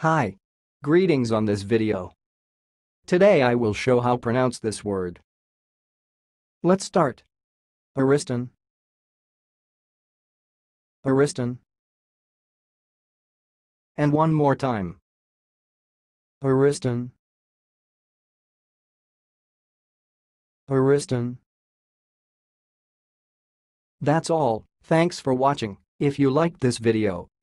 Hi. Greetings on this video. Today I will show how pronounce this word. Let's start. Ariston. Ariston. And one more time. Ariston. Ariston. That's all, thanks for watching. If you liked this video,